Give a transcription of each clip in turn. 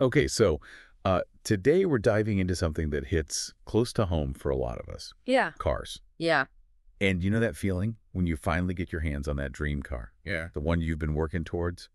Okay, so uh, today we're diving into something that hits close to home for a lot of us, Yeah. cars. Yeah. And you know that feeling when you finally get your hands on that dream car, Yeah. the one you've been working towards?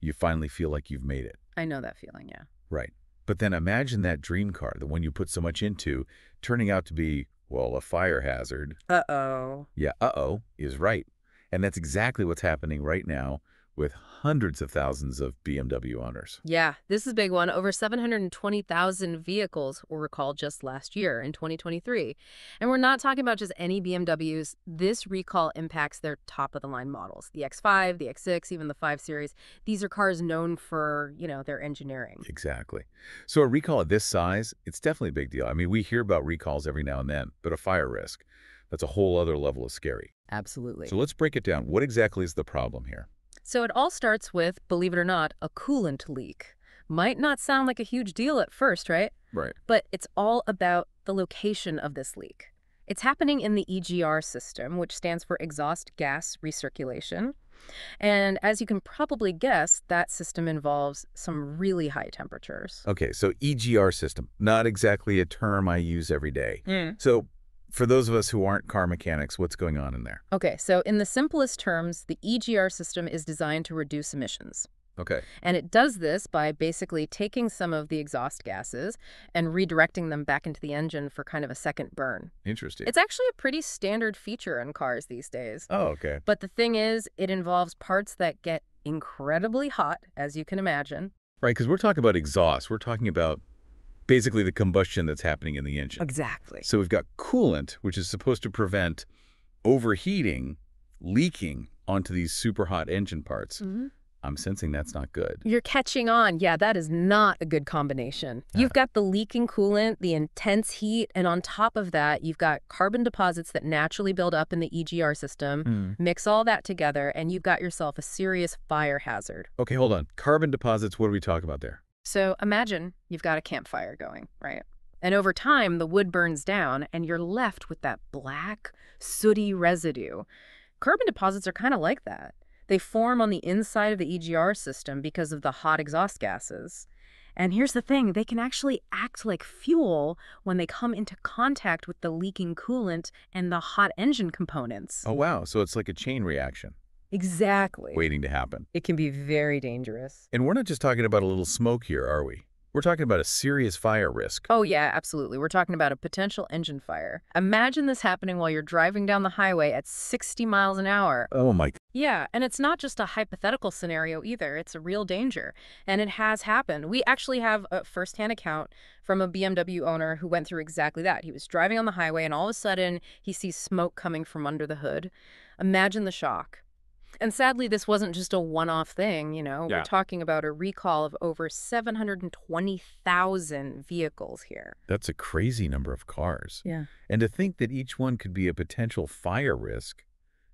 You finally feel like you've made it. I know that feeling, yeah. Right. But then imagine that dream car, the one you put so much into, turning out to be, well, a fire hazard. Uh-oh. Yeah, uh-oh, is right. And that's exactly what's happening right now with hundreds of thousands of BMW owners. Yeah, this is a big one. Over 720,000 vehicles were recalled just last year in 2023. And we're not talking about just any BMWs. This recall impacts their top-of-the-line models. The X5, the X6, even the 5 Series. These are cars known for, you know, their engineering. Exactly. So a recall of this size, it's definitely a big deal. I mean, we hear about recalls every now and then, but a fire risk, that's a whole other level of scary. Absolutely. So let's break it down. What exactly is the problem here? So it all starts with, believe it or not, a coolant leak. Might not sound like a huge deal at first, right? Right. But it's all about the location of this leak. It's happening in the EGR system, which stands for exhaust gas recirculation. And as you can probably guess, that system involves some really high temperatures. Okay, so EGR system, not exactly a term I use every day. Hmm. So for those of us who aren't car mechanics, what's going on in there? Okay, so in the simplest terms, the EGR system is designed to reduce emissions. Okay. And it does this by basically taking some of the exhaust gases and redirecting them back into the engine for kind of a second burn. Interesting. It's actually a pretty standard feature in cars these days. oh, okay. But the thing is, it involves parts that get incredibly hot, as you can imagine. Right, because we're talking about exhaust. We're talking about basically the combustion that's happening in the engine. Exactly. So we've got coolant, which is supposed to prevent overheating, leaking onto these super hot engine parts. Mm-hmm. I'm sensing that's not good. You're catching on. Yeah, that is not a good combination. You've got the leaking coolant, the intense heat, and on top of that, you've got carbon deposits that naturally build up in the EGR system. Mm. Mix all that together, and you've got yourself a serious fire hazard. Okay, hold on. Carbon deposits, what are we talking about there? So imagine you've got a campfire going, right? And over time, the wood burns down, and you're left with that black, sooty residue. Carbon deposits are kind of like that. They form on the inside of the EGR system because of the hot exhaust gases. And here's the thing, they can actually act like fuel when they come into contact with the leaking coolant and the hot engine components. Oh, wow. So it's like a chain reaction Exactly. waiting to happen. It can be very dangerous. And we're not just talking about a little smoke here, are we? We're talking about a serious fire risk. Oh, yeah, absolutely. We're talking about a potential engine fire. Imagine this happening while you're driving down the highway at 60 miles an hour. Oh, my. Yeah, and it's not just a hypothetical scenario either. It's a real danger. And it has happened. We actually have a firsthand account from a BMW owner who went through exactly that. He was driving on the highway, and all of a sudden, he sees smoke coming from under the hood. Imagine the shock. And sadly, this wasn't just a one-off thing, you know. Yeah. We're talking about a recall of over 720,000 vehicles here. That's a crazy number of cars. Yeah. And to think that each one could be a potential fire risk,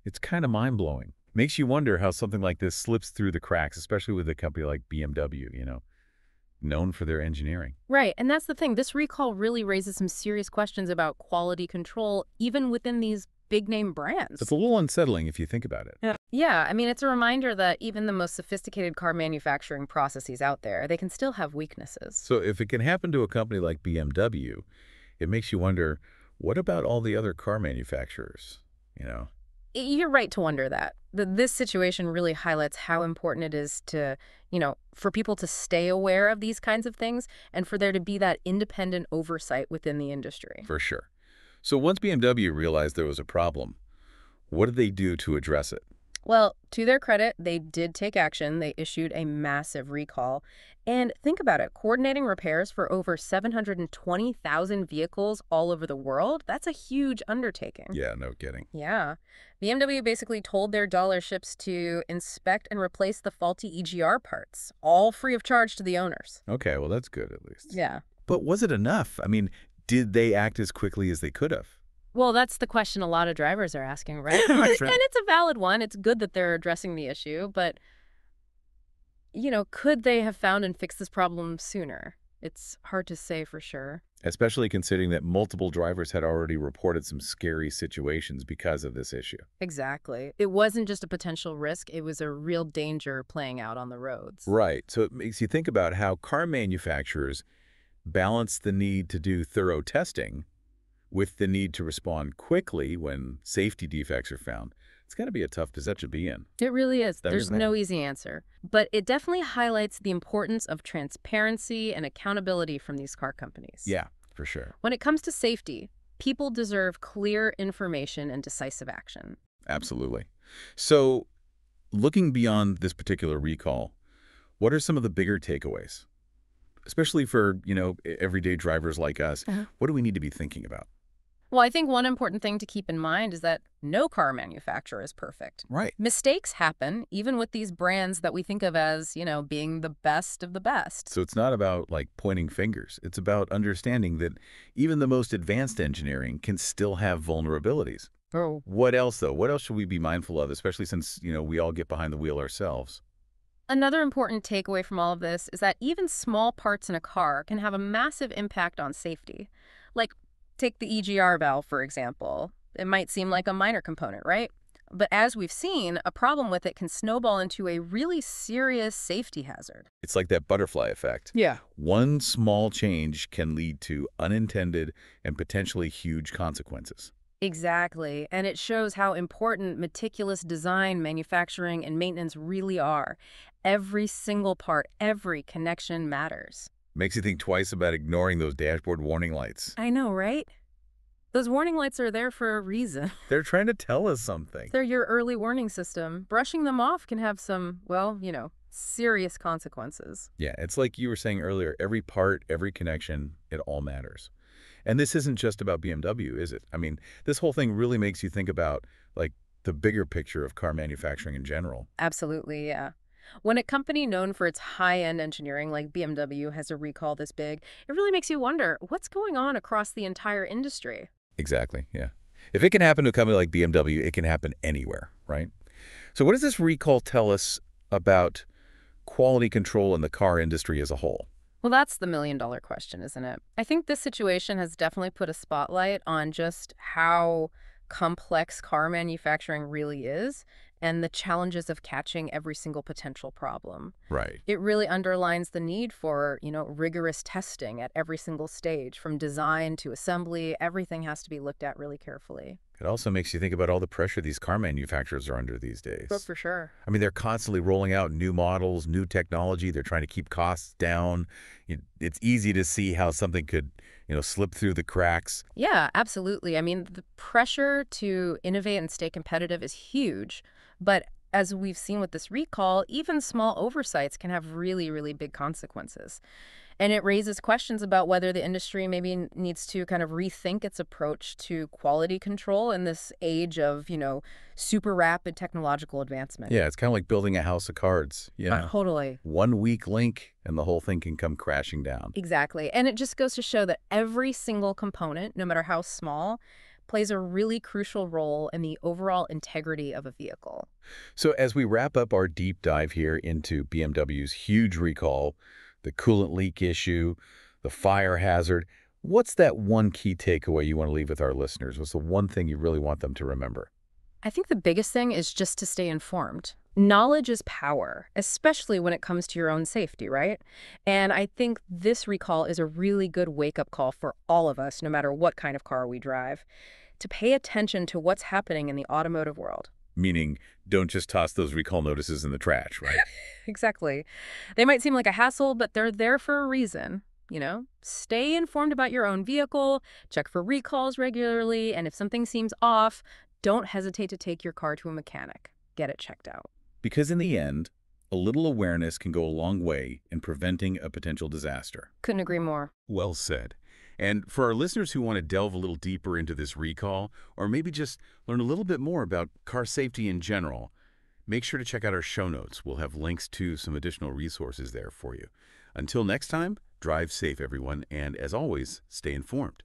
it's kind of mind-blowing. Makes you wonder how something like this slips through the cracks, especially with a company like BMW, you know, known for their engineering. Right, and that's the thing. This recall really raises some serious questions about quality control, even within these big-name brands. It's a little unsettling if you think about it. Yeah, yeah, I mean, it's a reminder that even the most sophisticated car manufacturing processes out there, they can still have weaknesses. So if it can happen to a company like BMW, it makes you wonder, what about all the other car manufacturers? You know, You're right to wonder that. Th- This situation really highlights how important it is to, you know, for people to stay aware of these kinds of things and for there to be that independent oversight within the industry. for sure. So once BMW realized there was a problem, what did they do to address it? Well, to their credit, they did take action. They issued a massive recall. And think about it, coordinating repairs for over 720,000 vehicles all over the world, that's a huge undertaking. Yeah, no kidding. Yeah. BMW basically told their dealerships to inspect and replace the faulty EGR parts, all free of charge to the owners. Okay, well, that's good at least. Yeah. But was it enough? I mean, did they act as quickly as they could have? Well, that's the question a lot of drivers are asking, right? and it's a valid one. It's good that they're addressing the issue, but you know, could they have found and fixed this problem sooner? It's hard to say for sure. Especially considering that multiple drivers had already reported some scary situations because of this issue. Exactly. It wasn't just a potential risk, it was a real danger playing out on the roads. Right. So it makes you think about how car manufacturers balance the need to do thorough testing with the need to respond quickly when safety defects are found. It's got to be a tough position to be in. It really is. That There's no easy answer. But it definitely highlights the importance of transparency and accountability from these car companies. Yeah, for sure. When it comes to safety, people deserve clear information and decisive action. Absolutely. So looking beyond this particular recall, what are some of the bigger takeaways? Especially for, you know, everyday drivers like us, Uh-huh. what do we need to be thinking about? Well, I think one important thing to keep in mind is that no car manufacturer is perfect. Right. Mistakes happen, even with these brands that we think of as, you know, being the best of the best. So it's not about like pointing fingers. It's about understanding that even the most advanced engineering can still have vulnerabilities. Oh. What else though? What else should we be mindful of, especially since, you know, we all get behind the wheel ourselves? Another important takeaway from all of this is that even small parts in a car can have a massive impact on safety. Like, take the EGR valve, for example. It might seem like a minor component, right? But as we've seen, a problem with it can snowball into a really serious safety hazard. It's like that butterfly effect. Yeah. One small change can lead to unintended and potentially huge consequences. Exactly. And it shows how important meticulous design, manufacturing, and maintenance really are. Every single part, every connection matters. Makes you think twice about ignoring those dashboard warning lights. I know, right? Those warning lights are there for a reason. They're trying to tell us something. They're your early warning system. Brushing them off can have some, well, you know, serious consequences. Yeah, it's like you were saying earlier, every part, every connection, it all matters. And this isn't just about BMW, is it? I mean, this whole thing really makes you think about like the bigger picture of car manufacturing in general. Absolutely, yeah. When a company known for its high-end engineering like BMW has a recall this big, it really makes you wonder what's going on across the entire industry. Exactly, yeah. If it can happen to a company like BMW, it can happen anywhere, right? So what does this recall tell us about quality control in the car industry as a whole? Well, that's the million dollar question, isn't it? I think this situation has definitely put a spotlight on just how complex car manufacturing really is and the challenges of catching every single potential problem. Right. It really underlines the need for, you know, rigorous testing at every single stage, from design to assembly. Everything has to be looked at really carefully. It also makes you think about all the pressure these car manufacturers are under these oh, days. But for sure. I mean, they're constantly rolling out new models, new technology. They're trying to keep costs down. It's easy to see how something could, you know, slip through the cracks. Yeah, absolutely. I mean, the pressure to innovate and stay competitive is huge. But as we've seen with this recall, even small oversights can have really, really big consequences. And it raises questions about whether the industry maybe needs to kind of rethink its approach to quality control in this age of, you know, super rapid technological advancement. Yeah, it's kind of like building a house of cards. You Uh, know, Totally. one weak link and the whole thing can come crashing down. Exactly. And it just goes to show that every single component, no matter how small, plays a really crucial role in the overall integrity of a vehicle. So as we wrap up our deep dive here into BMW's huge recall, the coolant leak issue, the fire hazard, what's that one key takeaway you want to leave with our listeners? What's the one thing you really want them to remember? I think the biggest thing is just to stay informed. Knowledge is power, especially when it comes to your own safety, right? And I think this recall is a really good wake up call for all of us, no matter what kind of car we drive, to pay attention to what's happening in the automotive world. Meaning, don't just toss those recall notices in the trash, right? Exactly. They might seem like a hassle, but they're there for a reason. You know, stay informed about your own vehicle, check for recalls regularly, and if something seems off, don't hesitate to take your car to a mechanic. Get it checked out. because in the end, a little awareness can go a long way in preventing a potential disaster. Couldn't agree more. Well said. And for our listeners who want to delve a little deeper into this recall, or maybe just learn a little bit more about car safety in general, make sure to check out our show notes. We'll have links to some additional resources there for you. Until next time, drive safe, everyone, and as always, stay informed.